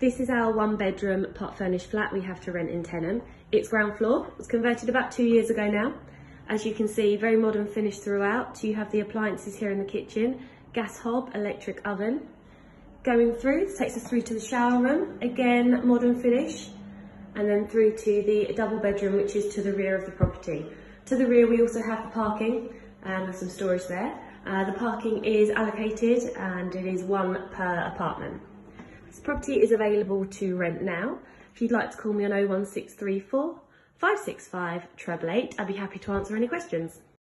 This is our one bedroom part furnished flat we have to rent in Teynham. It's ground floor, it was converted about two years ago now. As you can see, very modern finish throughout. You have the appliances here in the kitchen, gas hob, electric oven. Going through, this takes us through to the shower room, again modern finish, and then through to the double bedroom which is to the rear of the property. To the rear we also have the parking and some storage there. Uh, the parking is allocated and it is one per apartment. This property is available to rent now. If you'd like to call me on 01634 565 888, I'd be happy to answer any questions.